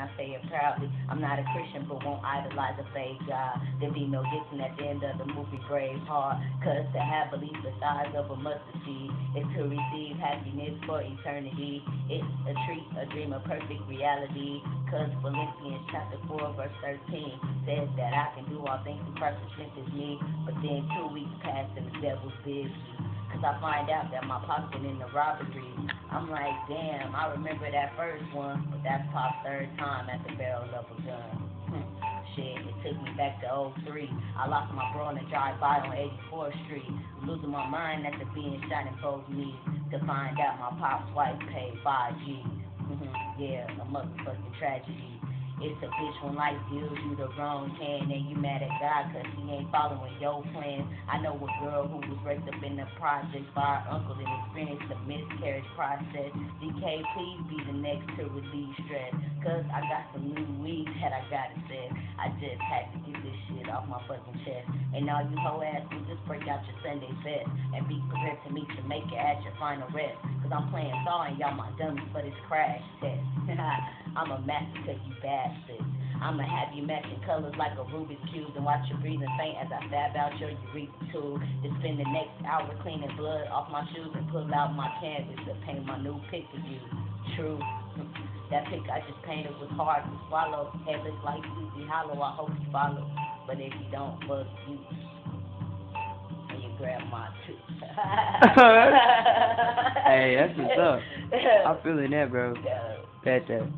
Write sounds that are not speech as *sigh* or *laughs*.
I say it proudly. I'm not a Christian, but won't idolize a fake God. There be no Dixon at the end of the movie Braveheart. Cause to have belief the size of a mustard seed is to receive happiness for eternity. It's a treat, a dream, a perfect reality. Cause Philippians chapter 4, verse 13 says that I can do all things through Christ who strengthens me. But then two weeks passed and the devil's busy. Cause I find out that my pop's been in the robbery. I'm like, damn, I remember that first one, but that's Pop's third time at the barrel of a gun. *laughs* Shit, it took me back to 03. I lost my bro in a drive-by on 84th Street. Losing my mind after being shot in both knees. To find out my pop's wife paid 5G. *laughs* yeah, a motherfucking tragedy. It's a bitch when life deals you the wrong hand and you mad at God cause he ain't following your plan. I know a girl who was raised up in the project by her uncle and experienced the miscarriage process. DK, please be the next to relieve stress cause I got some new weeds that I gotta set. I just had to get this shit off my fucking chest. And all you hoe ass will just break out your Sunday best and be prepared to meet Jamaica at your final rest. Cause I'm playing Saw and y'all my dummies for this crash test. I'm a master you bastards. I'ma have you matching colors like a Rubik's Cube and watch your breathing faint as I stab out your urethra tube. To spend the next hour cleaning blood off my shoes and pull out my canvas to paint my new pic of you. True. *laughs* That pic I just painted was hard to swallow. Headless like Sleepy Hollow, I hope you follow. But if you don't, fuck you. Grandma too. *laughs* hey, that's what's up. I'm feeling that, *laughs* bro. Bet that.